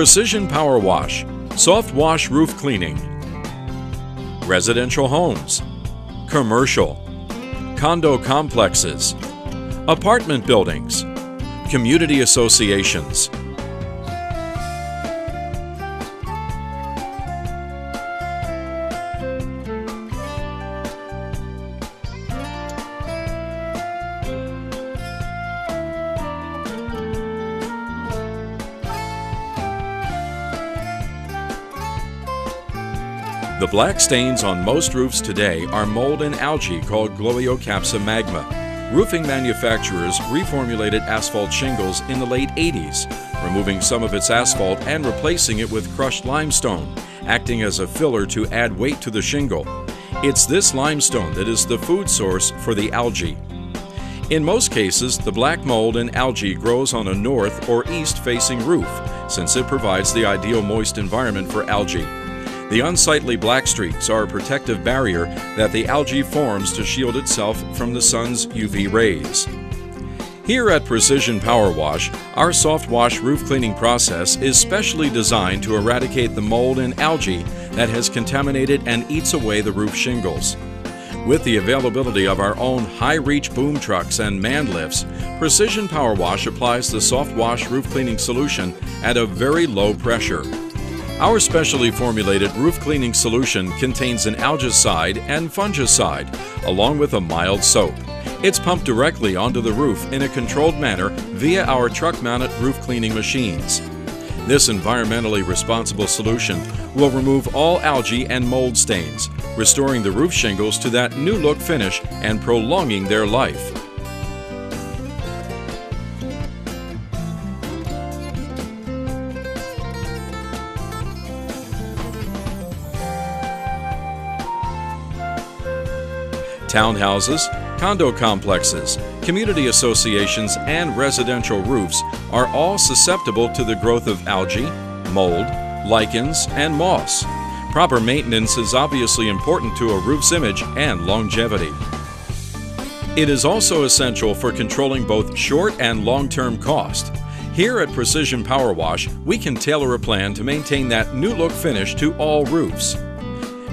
Precision Power Wash, Soft Wash Roof Cleaning, Residential Homes, Commercial, Condo Complexes, Apartment Buildings, Community Associations, The black stains on most roofs today are mold and algae called Gloeocapsa magma. Roofing manufacturers reformulated asphalt shingles in the late 80s, removing some of its asphalt and replacing it with crushed limestone, acting as a filler to add weight to the shingle. It's this limestone that is the food source for the algae. In most cases, the black mold and algae grows on a north or east facing roof, since it provides the ideal moist environment for algae. The unsightly black streaks are a protective barrier that the algae forms to shield itself from the sun's UV rays. Here at Precision Power Wash, our soft wash roof cleaning process is specially designed to eradicate the mold and algae that has contaminated and eats away the roof shingles. With the availability of our own high-reach boom trucks and man lifts, Precision Power Wash applies the soft wash roof cleaning solution at a very low pressure. Our specially formulated roof cleaning solution contains an algicide and fungicide, along with a mild soap. It's pumped directly onto the roof in a controlled manner via our truck-mounted roof cleaning machines. This environmentally responsible solution will remove all algae and mold stains, restoring the roof shingles to that new look finish and prolonging their life. Townhouses, condo complexes, community associations, and residential roofs are all susceptible to the growth of algae, mold, lichens, and moss. Proper maintenance is obviously important to a roof's image and longevity. It is also essential for controlling both short and long-term cost. Here at Precision Power Wash, we can tailor a plan to maintain that new look finish to all roofs.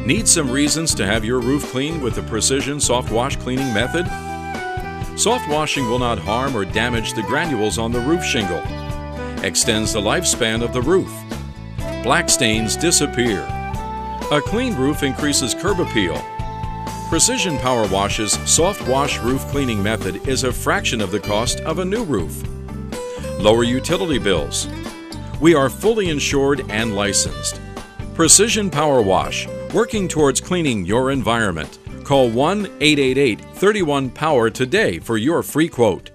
Need some reasons to have your roof cleaned with the Precision Soft Wash cleaning method? Soft washing will not harm or damage the granules on the roof shingle. Extends the lifespan of the roof. Black stains disappear. A clean roof increases curb appeal. Precision Power Wash's soft wash roof cleaning method is a fraction of the cost of a new roof. Lower utility bills. We are fully insured and licensed. Precision Power Wash, working towards cleaning your environment. Call 1 888 31 Power today for your free quote.